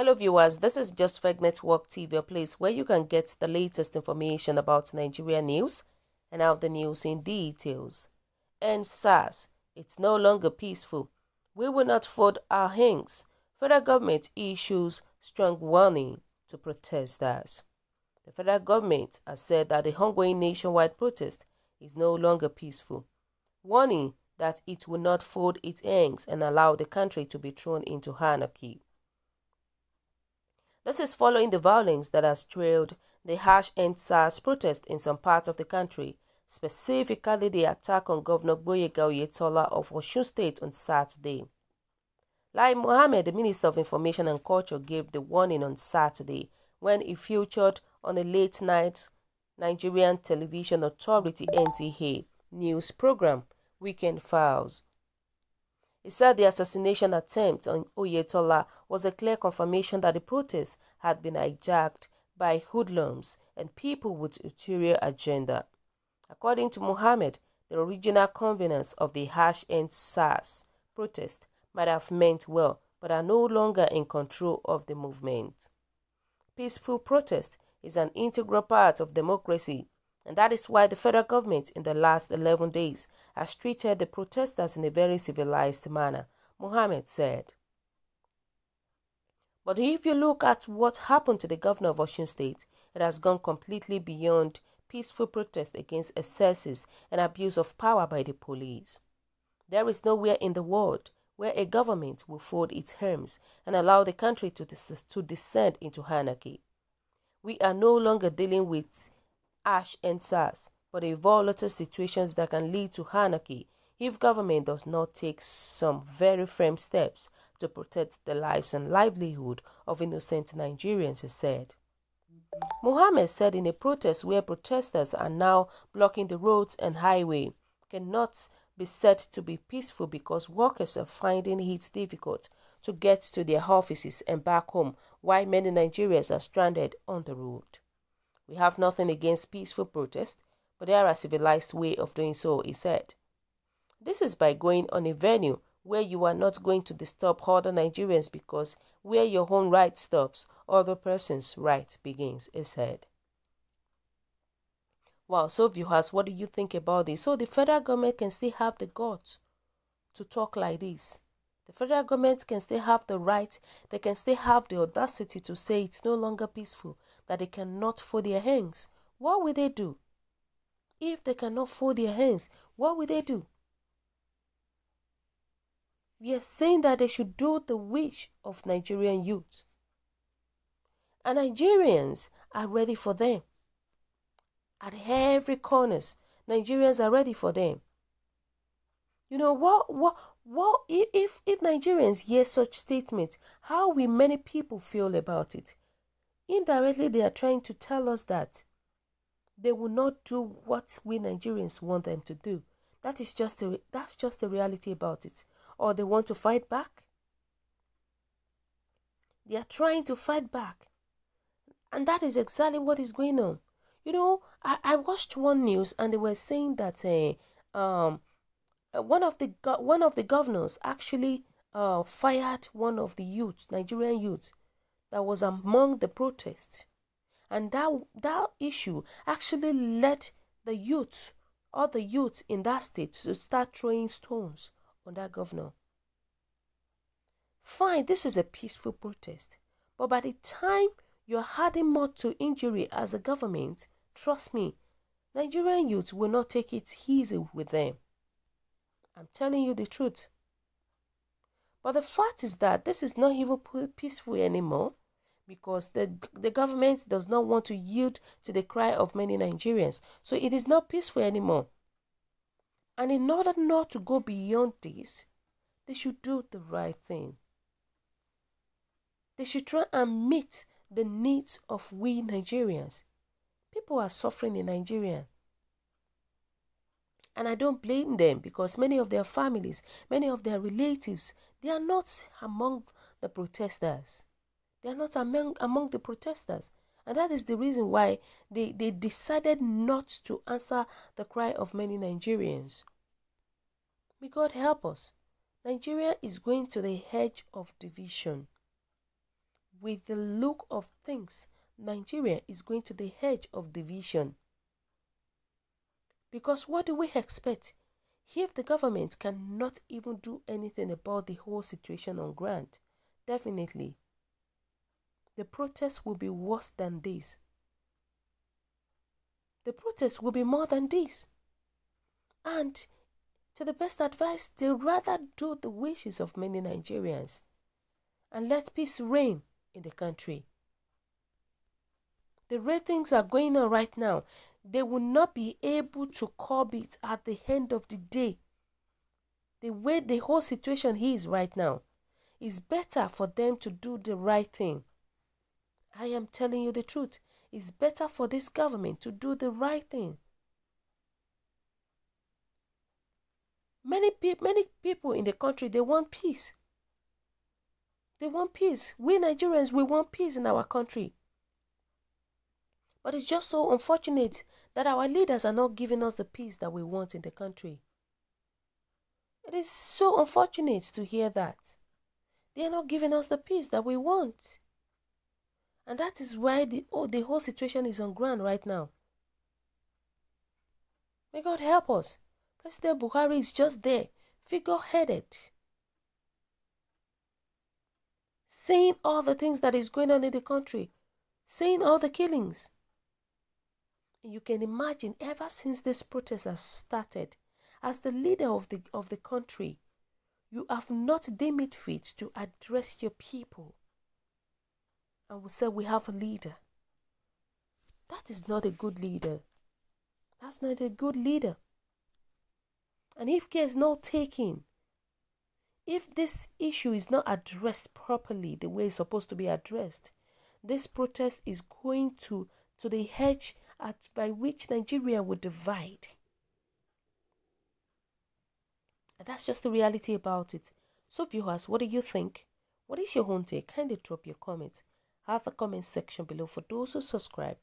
Hello viewers, this is Josfeg Network TV, a place where you can get the latest information about Nigeria news and now the news in details. EndSARS, it's no longer peaceful. We will not fold our hands. Federal government issues strong warning to protesters. The federal government has said that the ongoing nationwide protest is no longer peaceful, warning that it will not fold its hands and allow the country to be thrown into anarchy. This is following the violence that has trailed the harsh EndSARS protest in some parts of the country, specifically the attack on Governor Gboyega Oyetola of Osun State on Saturday. Lai Mohammed, the Minister of Information and Culture, gave the warning on Saturday when he featured on a late-night Nigerian Television Authority NTA news program, Weekend Files. He said the assassination attempt on Oyetola was a clear confirmation that the protests had been hijacked by hoodlums and people with ulterior agenda. According to Mohammed, the original conveners of the Harsh EndSARS protest might have meant well, but are no longer in control of the movement. Peaceful protest is an integral part of democracy and that is why the federal government in the last 11 days has treated the protesters in a very civilized manner, Mohammed said. But if you look at what happened to the governor of Osun State, it has gone completely beyond peaceful protest against excesses and abuse of power by the police. There is nowhere in the world where a government will fold its arms and allow the country to, to descend into anarchy. We are no longer dealing with harsh EndSARS, but a volatile situations that can lead to anarchy if government does not take some very firm steps to protect the lives and livelihood of innocent Nigerians, he said. Mohammed said in a protest where protesters are now blocking the roads and highway cannot be said to be peaceful because workers are finding it difficult to get to their offices and back home while many Nigerians are stranded on the road. We have nothing against peaceful protest, but there are a civilized way of doing so, he said. This is by going on a venue where you are not going to disturb other Nigerians because where your own right stops, other person's right begins, he said. Wow, so viewers, what do you think about this? So the federal government can still have the guts to talk like this. The federal government can still have the right, they can still have the audacity to say it's no longer peaceful, that they cannot fold their hands. What will they do? If they cannot fold their hands, what will they do? We are saying that they should do the wish of Nigerian youth. And Nigerians are ready for them. At every corners, Nigerians are ready for them. You know what what what if if Nigerians hear such statements, how will many people feel about it? Indirectly they are trying to tell us that they will not do what we Nigerians want them to do. That is just a, that's just the reality about it. Or they want to fight back. They are trying to fight back. And that is exactly what is going on. You know, I, I watched one news and they were saying that uh, um, one of the one of the governors actually uh, fired one of the youth, Nigerian youth, that was among the protests, and that that issue actually led the youth, the youth in that state, to start throwing stones on that governor. Fine, this is a peaceful protest, but by the time you're adding more to injury as a government, trust me, Nigerian youth will not take it easy with them. I'm telling you the truth. But the fact is that this is not even peaceful anymore because the, the government does not want to yield to the cry of many Nigerians. So it is not peaceful anymore. And in order not to go beyond this, they should do the right thing. They should try and meet the needs of we Nigerians. People are suffering in Nigeria. And I don't blame them because many of their families, many of their relatives, they are not among the protesters. They are not among, among the protesters. And that is the reason why they, they decided not to answer the cry of many Nigerians. May God help us. Nigeria is going to the edge of division. with the look of things, Nigeria is going to the edge of division. Because what do we expect? If the government cannot even do anything about the whole situation on ground, definitely the protest will be worse than this. The protest will be more than this. And to the best advice, they rather do the wishes of many Nigerians and let peace reign in the country. The way things are going on right now, they will not be able to curb it at the end of the day. The way the whole situation is right now, is better for them to do the right thing. I am telling you the truth. It's better for this government to do the right thing. Many, pe- many people in the country, they want peace. They want peace. We Nigerians, we want peace in our country. But it's just so unfortunate that our leaders are not giving us the peace that we want in the country. It is so unfortunate to hear that. They are not giving us the peace that we want. And that is why the, oh, the whole situation is on ground right now. May God help us. President Buhari is just there, figure headed. Saying all the things that is going on in the country, saying all the killings. You can imagine ever since this protest has started, as the leader of the, of the country, you have not deemed it fit to address your people. And we say we have a leader. That is not a good leader. That's not a good leader. And if care is not taken, if this issue is not addressed properly the way it's supposed to be addressed, this protest is going to to the edge at by which Nigeria would divide. And that's just the reality about it. So viewers, what do you think? What is your own take? Kindly drop your comments. Have the comment section below for those who subscribe.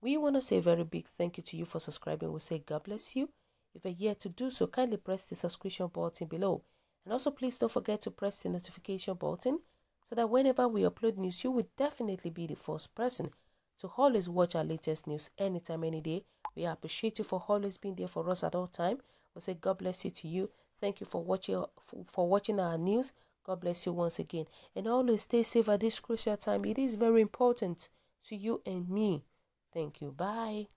We want to say a very big thank you to you for subscribing. We say God bless you. If you're yet to do so, kindly press the subscription button below. And also please don't forget to press the notification button so that whenever we upload news, you will definitely be the first person to always watch our latest news anytime, any day. We appreciate you for always being there for us at all time. We say God bless you to you. Thank you for watching for, for watching our news. God bless you once again. And always stay safe at this crucial time. It is very important to you and me. Thank you. Bye.